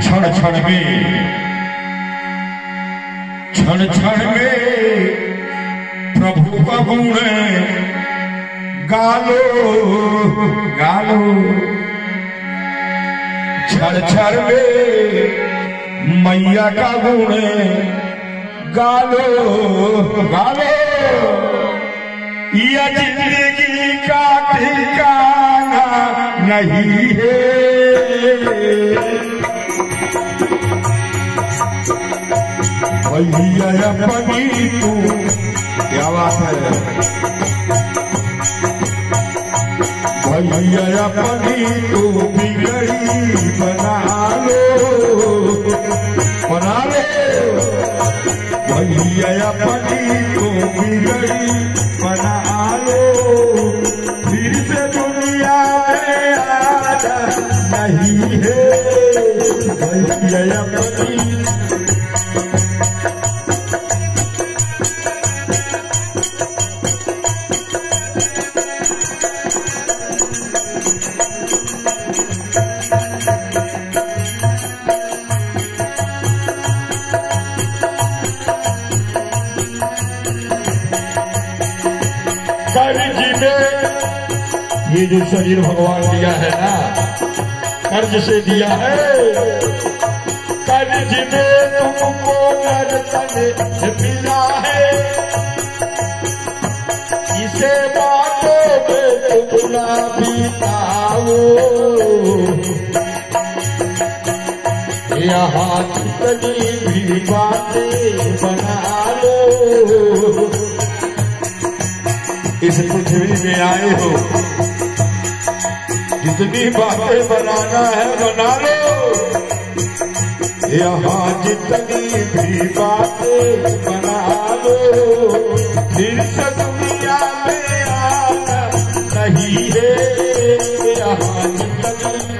क्षण क्षण में, क्षण क्षण में प्रभु का गुण गालो गालो। क्षण क्षण में मैया का गुण गालो गालो। यह ज़िंदगी का ठिकाना नहीं है। भैया अपनी क्या बात है? भैया अपनी तू बिगड़ी बना लो। बना लो। भैया अपनी तू बिगड़ी बना लो। फिर से दुनिया नहीं है। भैया अपनी ये जो शरीर भगवान दिया है ना, कर्ज से दिया है। कर्ज में तुमको नर्तन मिला है। इसे बातों में ना बिताओ यहाँ भी बातें बना लो। इस पृथ्वी में आए हो। जितनी बातें बनाना है बना लो। यहाँ जितनी भी बातें बना लो। फिर से दुनिया में आना नहीं है। यहाँ जितनी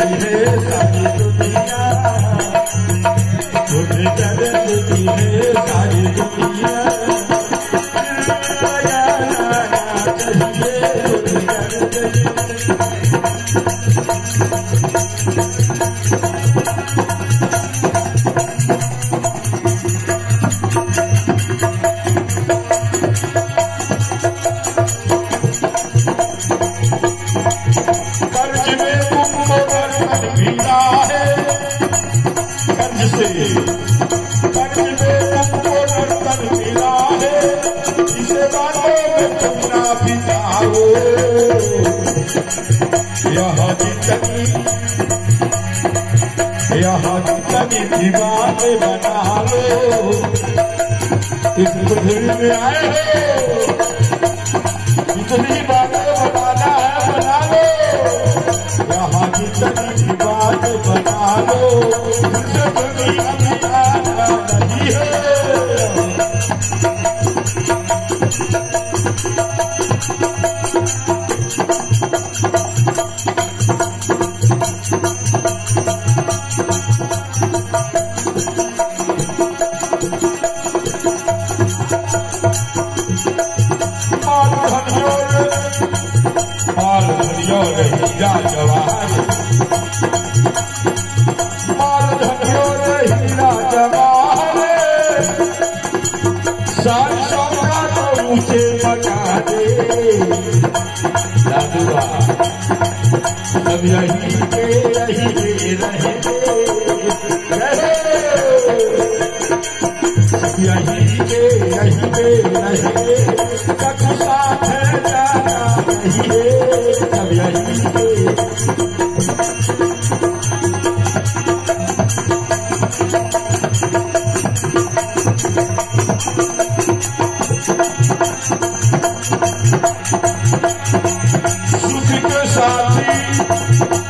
गरज की है। सारी दुनिया दीवार बना लो इस पृथ्वी में आए। हो जितनी बातें बनाना है बना लो यहाँ जितनी भी बात बना लो दुनिया में है। माल धनियो रे माल धनियो रे हीरा जवाहर सारी सौगात ऊँचे बना दे दादुआ सब यही के रहे रहे यही के यही के रहे कब साथ जाना साथी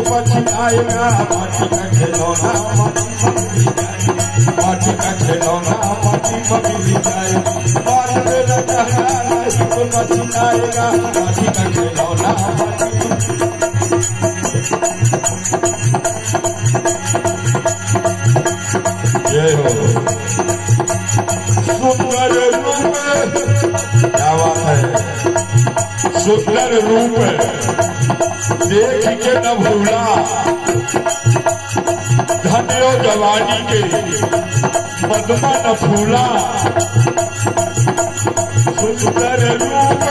पछताएगा माटी का खिलौना माटी में जाए माटी का खिलौना माटी में जाए मान मेरा कहना नहीं तो पछताएगा माटी का खिलौना माटी में हो सुंदर रूप सुंदर रूप देख के न भूला धन्यो जवानी के पद्मा न फूला सुंदर रूप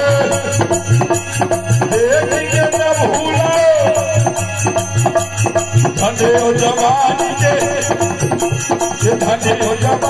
देख के न भूला धन्यो जवानी के धन्यो धने जवानी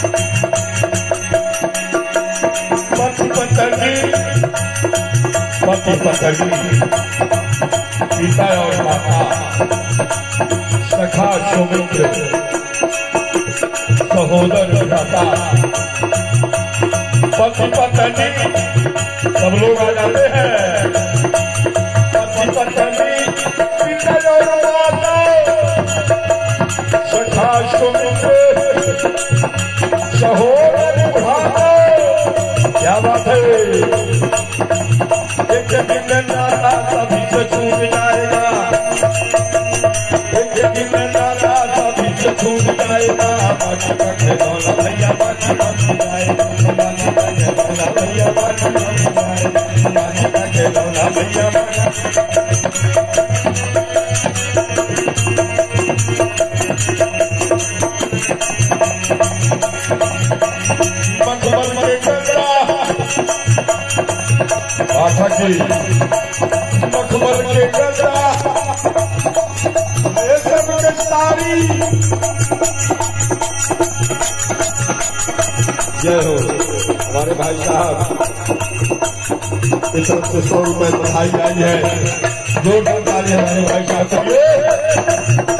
पति पत्नी, पति और माता, सखा सुमित्र, सहोदर भ्राता पति पत्नी, सब लोग आ जाते हैं। पति पत्नी, पिता और माता, सखा सुमित्र भ्राता क्या बात है एक दिन नाता सभी छूट जाएगा एक दिन सभी से छूट जाएगा बाकी का खिलौना भैया बाकी बन जाएगा बाकी का खिलौना भैया बाकी बन जाएगा बाकी का खिलौना भैया बाकी जय हो। हमारे भाई साहब, इस तरफ़ से सौ रुपए बधाई आई है। दो ताली हमारे भाई साहब।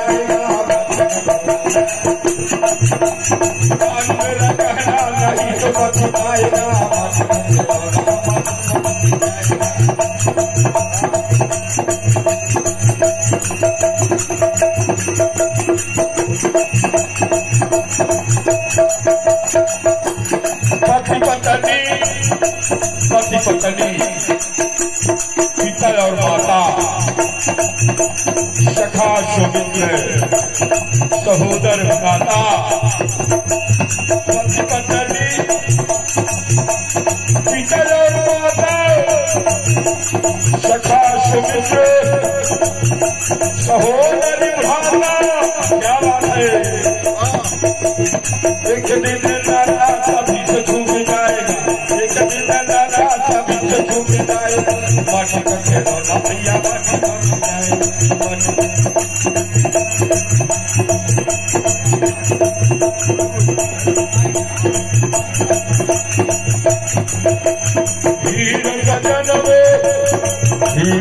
पिता और माता। सखा सुमित्र सहोदर माता पति पत्नी पिता और माता। सखा सुमित्र सहोदर माता क्या बात है। एक दिन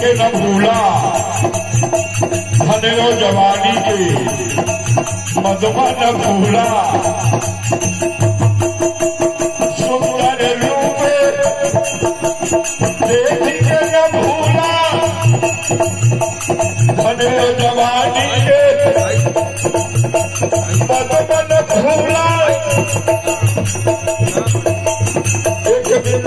के न भूला धनो जवानी के मधुमा न भूला न भूला। धनो जवानी के मधुमा न एक दिन